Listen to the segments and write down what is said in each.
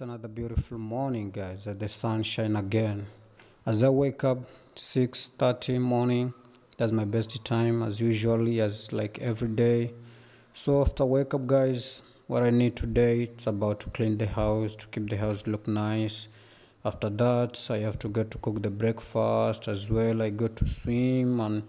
Another beautiful morning, guys. The sunshine again. As I wake up, 6:30 morning. That's my best time, as usually, as like every day. So after wake up, guys, what I need today it's about to clean the house to keep the house look nice. After that, I have to get to cook the breakfast as well. I go to swim and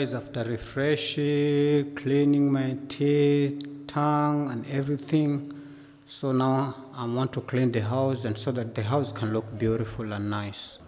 Guys, after refreshing, cleaning my teeth, tongue, and everything, so now I want to clean the house and so that the house can look beautiful and nice.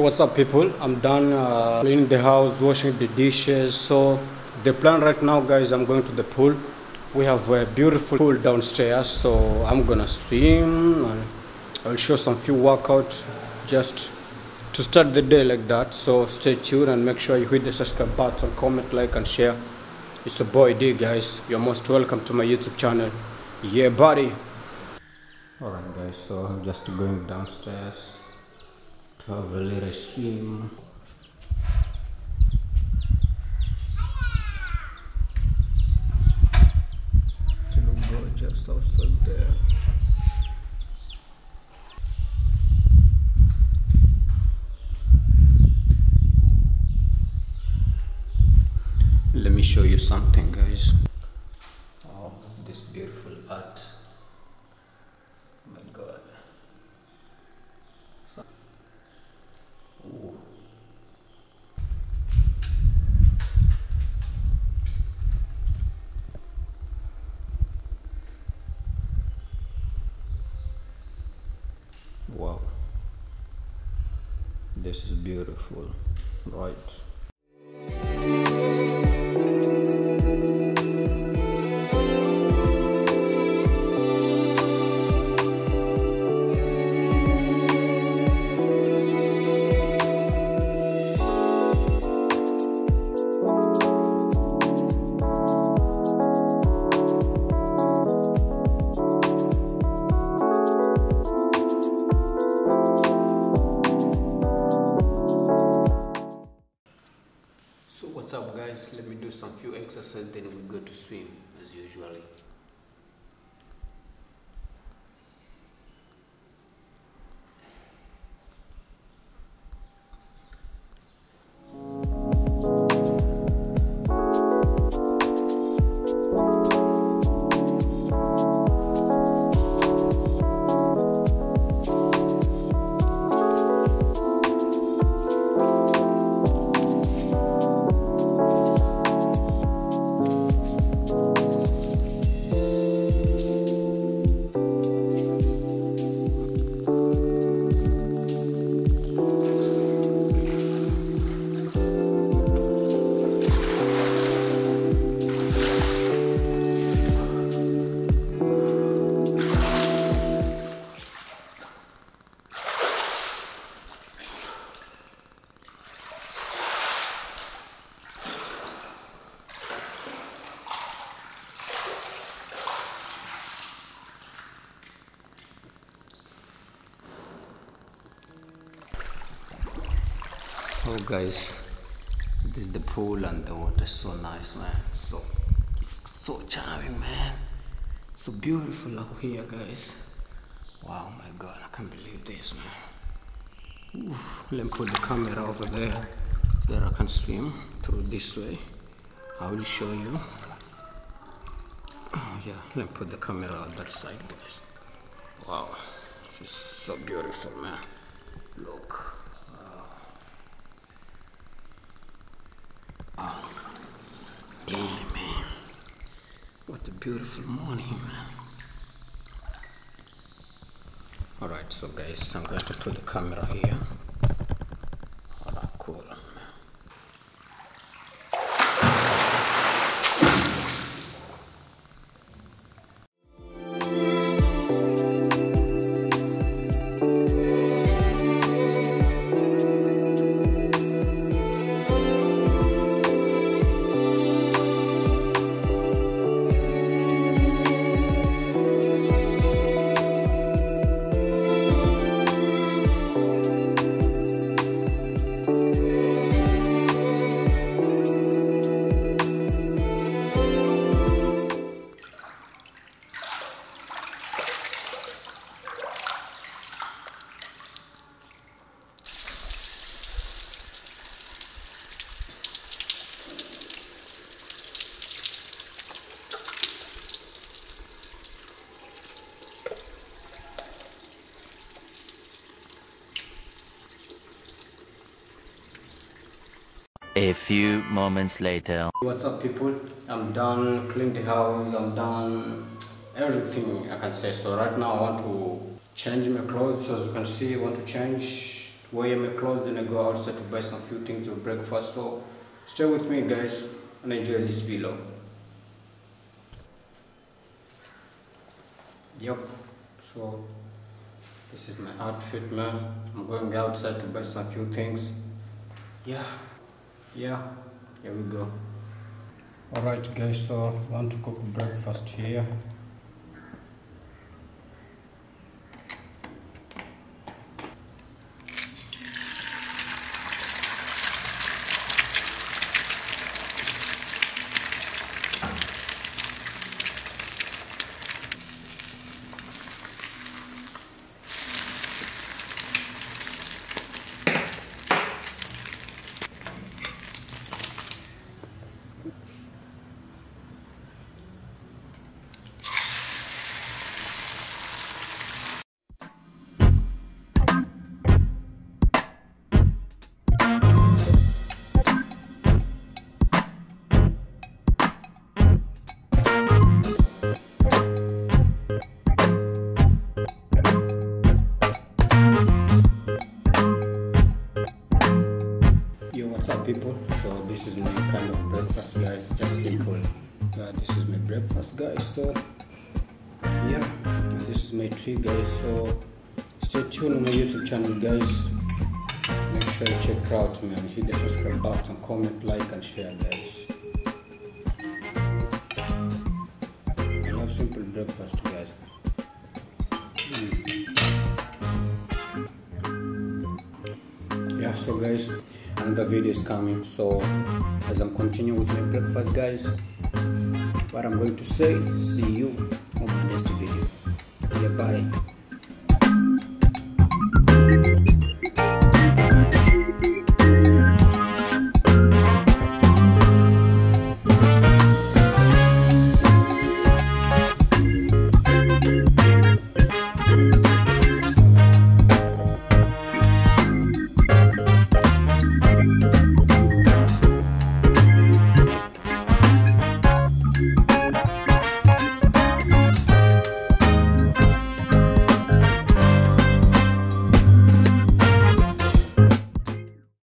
So what's up people? I'm done uh, cleaning the house, washing the dishes. So the plan right now guys, I'm going to the pool. We have a beautiful pool downstairs. So I'm gonna swim and I'll show some few workouts just to start the day like that. So stay tuned and make sure you hit the subscribe button, comment, like and share. It's a boy D guys. You're most welcome to my YouTube channel. Yeah buddy. Alright guys, so I'm just going downstairs a little swim. It's look gorgeous outside there. Let me show you something, guys. Oh, this beautiful art. My God. So- Ooh. Wow. This is beautiful, right? So what's up guys? Let me do some few exercises then we go to swim as usually. Oh guys, this is the pool and the water is so nice man. So it's so charming man. So beautiful out here guys. Wow my god, I can't believe this man. Oof, let me put the camera over there that I can swim through this way. I will show you. Oh yeah, let me put the camera on that side guys. Wow, this is so beautiful man. Look. Man. What a beautiful morning, man. Alright, so guys, I'm going to put the camera here. A few moments later. What's up, people? I'm done clean the house. I'm done everything I can say. So right now I want to change my clothes. As you can see, I want to change wear my clothes. Then I go outside to buy some few things for breakfast. So stay with me, guys, and enjoy this video. Yep. So this is my outfit, man. I'm going outside to buy some few things. Yeah. Yeah. Here we go. Alright guys, so I want to cook breakfast here. People? So this is my kind of breakfast, guys. Just simple. Yeah, this is my breakfast, guys. So yeah, this is my tree, guys. So stay tuned on my YouTube channel, guys. Make sure you check out me and hit the subscribe button, comment, like, and share, guys. I love simple breakfast, guys. Hmm. yeah so guys another video is coming. So as i'm continuing with my breakfast guys what i'm going to say see you on my next video. Yeah bye